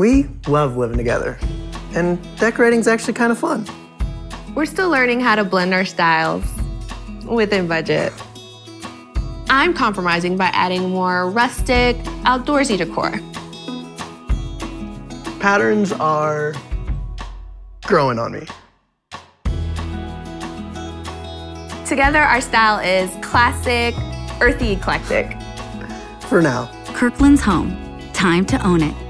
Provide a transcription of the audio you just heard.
We love living together, and decorating's actually kind of fun. We're still learning how to blend our styles within budget. I'm compromising by adding more rustic, outdoorsy decor. Patterns are growing on me. Together, our style is classic, earthy eclectic. For now. Kirkland's home. Time to own it.